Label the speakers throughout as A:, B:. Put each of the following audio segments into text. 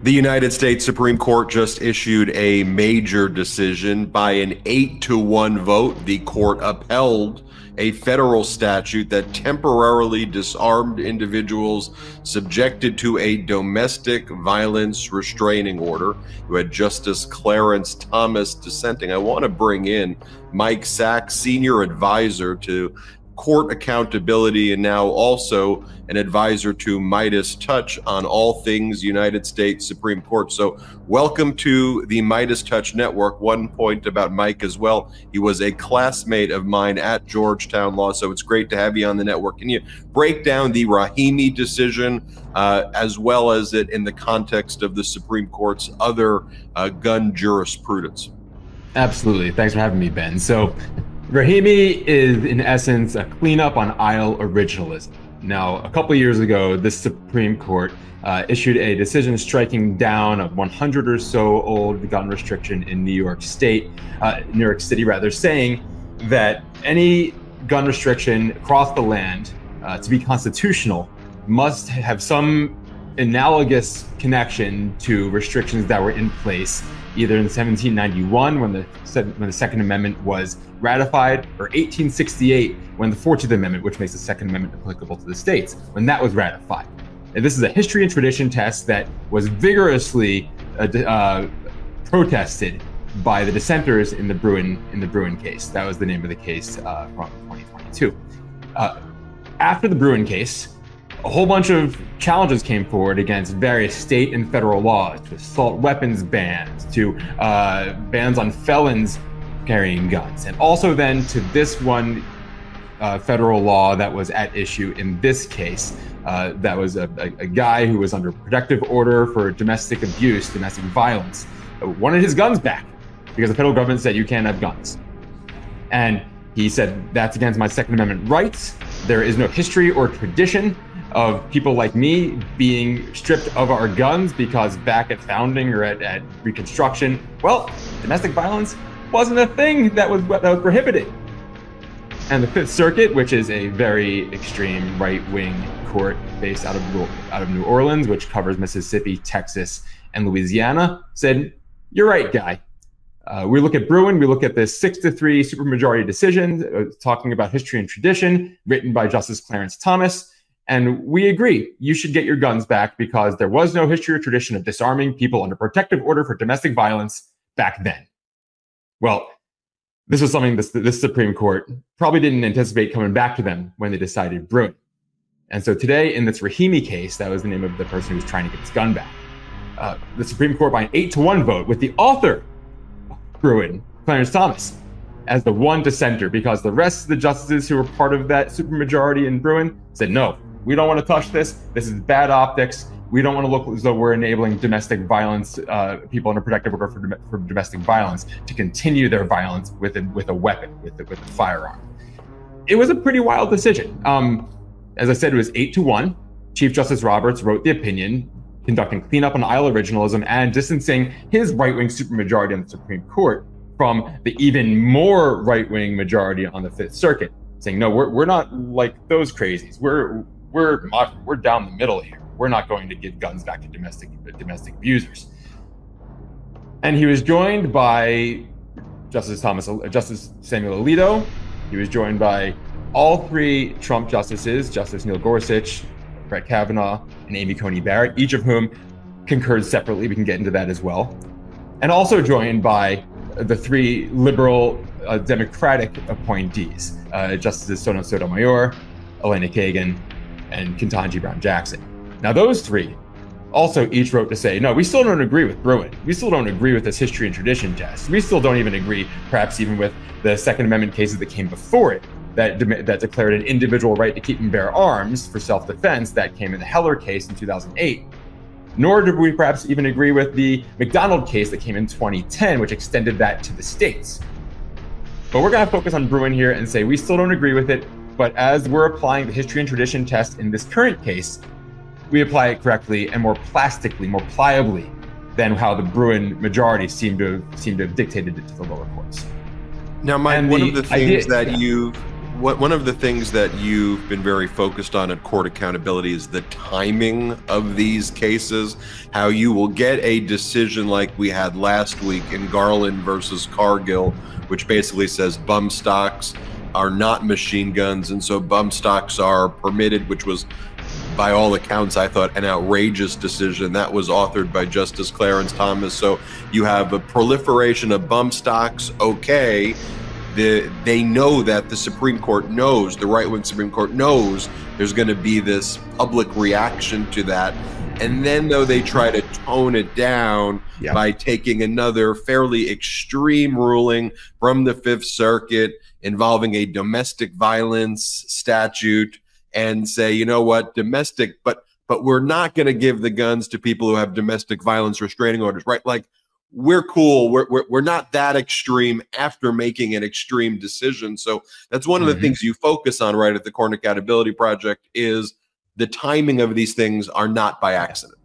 A: The United States Supreme Court just issued a major decision by an eight to one vote. The court upheld a federal statute that temporarily disarmed individuals subjected to a domestic violence restraining order. You had Justice Clarence Thomas dissenting. I want to bring in Mike Sachs, senior advisor to court accountability and now also an advisor to Midas Touch on all things United States Supreme Court. So, welcome to the Midas Touch Network. One point about Mike as well. He was a classmate of mine at Georgetown Law, so it's great to have you on the network. Can you break down the Rahimi decision uh, as well as it in the context of the Supreme Court's other uh, gun jurisprudence?
B: Absolutely. Thanks for having me, Ben. So, Rahimi is, in essence, a cleanup on aisle originalism. Now, a couple years ago, the Supreme Court uh, issued a decision striking down a 100 or so old gun restriction in New York State, uh, New York City, rather, saying that any gun restriction across the land uh, to be constitutional must have some analogous connection to restrictions that were in place either in 1791 when the when the Second Amendment was ratified, or 1868 when the Fourteenth Amendment, which makes the Second Amendment applicable to the states, when that was ratified. And this is a history and tradition test that was vigorously uh, uh, protested by the dissenters in the Bruen in the Bruen case. That was the name of the case uh, from 2022. Uh, after the Bruen case, a whole bunch of challenges came forward against various state and federal laws, to assault weapons bans, to uh, bans on felons carrying guns, and also then to this one uh, federal law that was at issue in this case. Uh, that was a, a, a, guy who was under protective order for domestic abuse, domestic violence, wanted his guns back because the federal government said you can't have guns. And he said that's against my Second Amendment rights. There is no history or tradition of people like me being stripped of our guns because back at founding or at, at Reconstruction, well, domestic violence wasn't a thing that was that was prohibited. And the Fifth Circuit, which is a very extreme right-wing court based out of out of New Orleans, which covers Mississippi, Texas, and Louisiana, said, "You're right, guy. Uh, we look at Bruen, We look at this six to three supermajority decision, uh, talking about history and tradition, written by Justice Clarence Thomas." And we agree, you should get your guns back because there was no history or tradition of disarming people under protective order for domestic violence back then. Well, this was something this, this Supreme Court probably didn't anticipate coming back to them when they decided Bruen. And so today, in this Rahimi case, that was the name of the person who was trying to get his gun back, uh, the Supreme Court by an eight to one vote with the author, Bruen, Clarence Thomas, as the one dissenter because the rest of the justices who were part of that supermajority in Bruen said, no, we don't want to touch this. This is bad optics. We don't want to look as though we're enabling domestic violence, uh, people under protective order for, for, domestic violence to continue their violence with a, with a weapon, with a, with a firearm. It was a pretty wild decision. Um, as I said, it was eight to one. Chief Justice Roberts wrote the opinion, conducting cleanup on aisle originalism and distancing his right wing supermajority on the Supreme Court from the even more right wing majority on the Fifth Circuit, saying, no, we're, we're not like those crazies. We're we're we're down the middle here. We're not going to give guns back to domestic domestic abusers. And he was joined by Justice Thomas, Justice Samuel Alito. He was joined by all three Trump justices, Justice Neil Gorsuch, Brett Kavanaugh, and Amy Coney Barrett, each of whom concurred separately. We can get into that as well. And also joined by the three liberal uh, Democratic appointees, uh, Justices Sotomayor, Elena Kagan, and Ketanji Brown Jackson. Now, those three also each wrote to say, no, we still don't agree with Bruen. We still don't agree with this history and tradition test. We still don't even agree, perhaps even with the Second Amendment cases that came before it that, de- that declared an individual right to keep and bear arms for self defense that came in the Heller case in 2008. Nor did we perhaps even agree with the McDonald case that came in 2010, which extended that to the states. But we're going to focus on Bruen here and say we still don't agree with it. But as we're applying the history and tradition test in this current case, we apply it correctly and more plastically, more pliably than how the Bruen majority seemed to seem to have dictated it to the lower courts.
A: Now, Mike, and one the, of the things that yeah. you what one of the things that you've been very focused on at court accountability is the timing of these cases how you will get a decision like we had last week in garland versus cargill which basically says bump stocks are not machine guns and so bump stocks are permitted which was by all accounts i thought an outrageous decision. That was authored by justice clarence thomas. So you have a proliferation of bump stocks. Okay the, they know that the Supreme Court knows, the right wing Supreme Court knows there's going to be this public reaction to that. And then, though, they try to tone it down yeah. by taking another fairly extreme ruling from the Fifth Circuit involving a domestic violence statute and say, you know what, domestic, but but we're not going to give the guns to people who have domestic violence restraining orders, right? Like we're cool. We're, we're, we're not that extreme after making an extreme decision. So that's one of the mm-hmm. things you focus on right at the Court Accountability Project is the timing of these things are not by accident.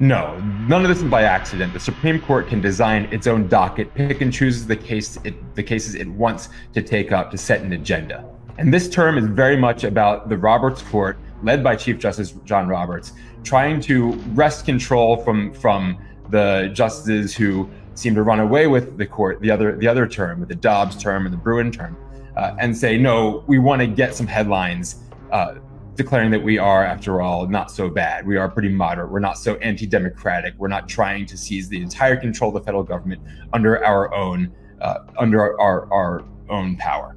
B: No, none of this is by accident. The Supreme Court can design its own docket, pick and chooses the case it, the cases it wants to take up to set an agenda. And this term is very much about the Roberts Court, led by Chief Justice John Roberts, trying to wrest control from from the justices who seem to run away with the court, the other the other term, with the Dobbs term and the Bruen term, uh, and say, no, we want to get some headlines uh, declaring that we are, after all, not so bad. We are pretty moderate. We're not so anti-democratic. We're not trying to seize the entire control of the federal government under our own uh, under our, our own power.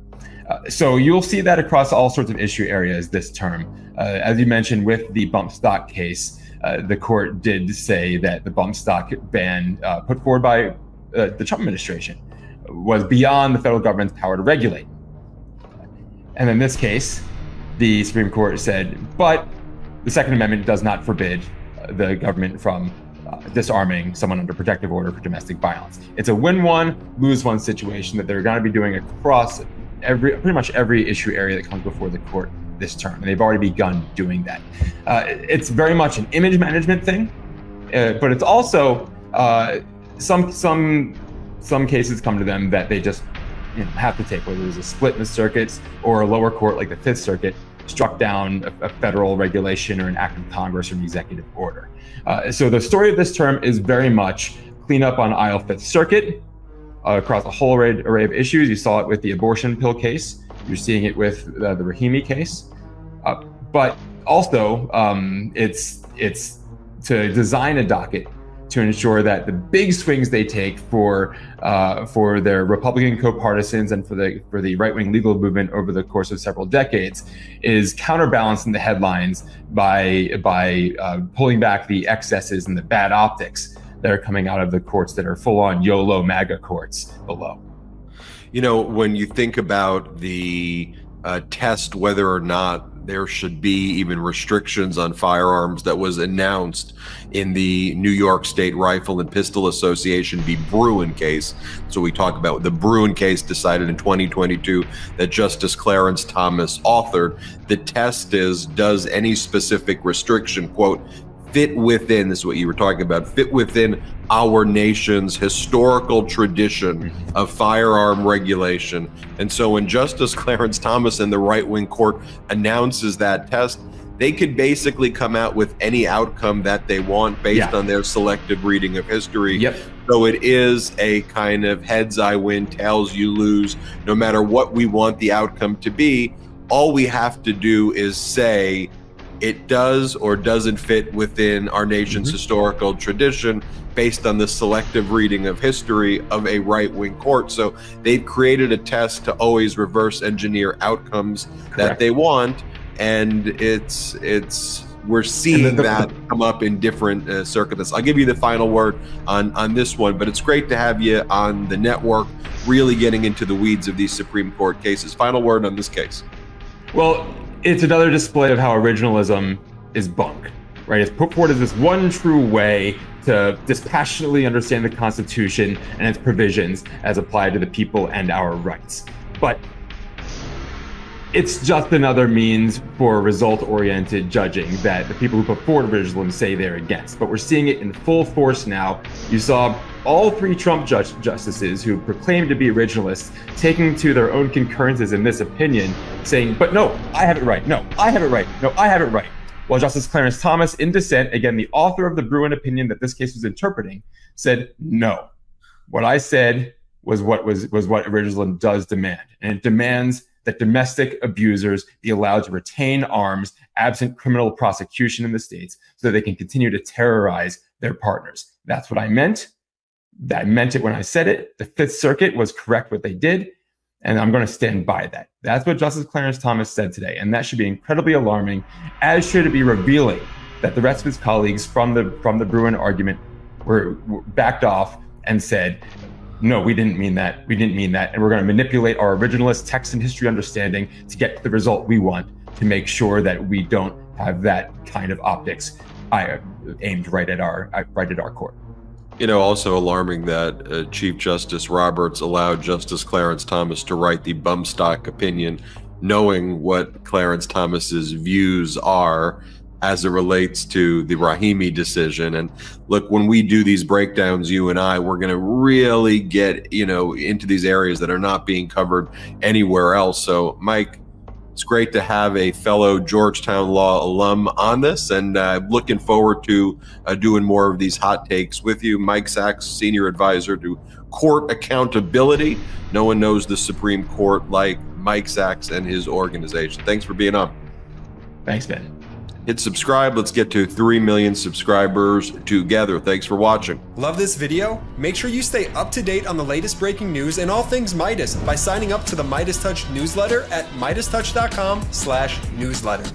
B: Uh, so you'll see that across all sorts of issue areas this term. Uh, as you mentioned with the bump stock case, uh, the court did say that the bump stock ban uh, put forward by uh, the Trump administration was beyond the federal government's power to regulate. And in this case, the Supreme Court said, but the Second Amendment does not forbid the government from uh, disarming someone under protective order for domestic violence. It's a win-one, lose-one situation that they're going to be doing across every pretty much every issue area that comes before the court this term, and they've already begun doing that. Uh, it's very much an image management thing, uh, but it's also uh, some some some cases come to them that they just you know, have to take, whether there's a split in the circuits or a lower court like the Fifth Circuit struck down a, a federal regulation or an act of Congress or an executive order. Uh, so the story of this term is very much clean up on aisle Fifth Circuit uh, across a whole array, array of issues. You saw it with the abortion pill case. You're seeing it with uh, the Rahimi case, uh, but also um, it's it's to design a docket to ensure that the big swings they take for uh, for their Republican co-partisans and for the for the right-wing legal movement over the course of several decades is counterbalanced in the headlines by by uh, pulling back the excesses and the bad optics that are coming out of the courts that are full-on YOLO MAGA courts below.
A: You know, when you think about the uh, test whether or not there should be even restrictions on firearms that was announced in the New York State Rifle and Pistol Association v. Bruen case. So we talk about the Bruen case decided in 2022 that Justice Clarence Thomas authored. The test is does any specific restriction, quote, fit within this is what you were talking about fit within our nation's historical tradition mm-hmm. of firearm regulation and so when justice clarence thomas and the right-wing court announces that test they could basically come out with any outcome that they want based yeah. on their selective reading of history
B: yep.
A: so it is a kind of heads i win tails you lose no matter what we want the outcome to be all we have to do is say it does or doesn't fit within our nation's mm-hmm. historical tradition based on the selective reading of history of a right wing court. So they've created a test to always reverse engineer outcomes Correct. that they want. And it's, it's, we're seeing the, that come up in different uh, circuits. I'll give you the final word on on this one, but it's great to have you on the network, really getting into the weeds of these Supreme Court cases. Final word on this case.
B: Well, it's another display of how originalism is bunk, right? It's put forward as this one true way to dispassionately understand the Constitution and its provisions as applied to the people and our rights. But it's just another means for result oriented judging that the people who put forward originalism say they're against. But we're seeing it in full force now. You saw all three Trump justices who proclaim to be originalists taking to their own concurrences in this opinion, saying, but no, I have it right. No, I have it right. No, I have it right. While Justice Clarence Thomas, in dissent, again, the author of the Bruen opinion that this case was interpreting, said, no. What I said was what was was what originalism does demand. And it demands that domestic abusers be allowed to retain arms absent criminal prosecution in the states so they can continue to terrorize their partners. That's what I meant. I meant it when I said it. The Fifth Circuit was correct what they did, and I'm going to stand by that. That's what Justice Clarence Thomas said today, and that should be incredibly alarming, as should it be revealing that the rest of his colleagues from the from the Bruen argument were, were backed off and said, no, we didn't mean that. We didn't mean that. And we're going to manipulate our originalist text and history understanding to get the result we want to make sure that we don't have that kind of optics uh, aimed right at our right at our court.
A: You know, also alarming that uh, Chief Justice Roberts allowed Justice Clarence Thomas to write the bump stock opinion, knowing what Clarence Thomas's views are as it relates to the Rahimi decision. And look, when we do these breakdowns, you and I, we're going to really get, you know, into these areas that are not being covered anywhere else. So, Mike, it's great to have a fellow Georgetown Law alum on this, and uh, looking forward to uh, doing more of these hot takes with you. Mike Sachs, Senior Advisor to Court Accountability. No one knows the Supreme Court like Mike Sachs and his organization. Thanks for being on.
B: Thanks, Ben
A: hit subscribe. Let's get to 3 million subscribers together. Thanks for watching.
C: Love this video? Make sure you stay up to date on the latest breaking news and all things Midas by signing up to the Midas Touch newsletter at meidastouch.com slash newsletter.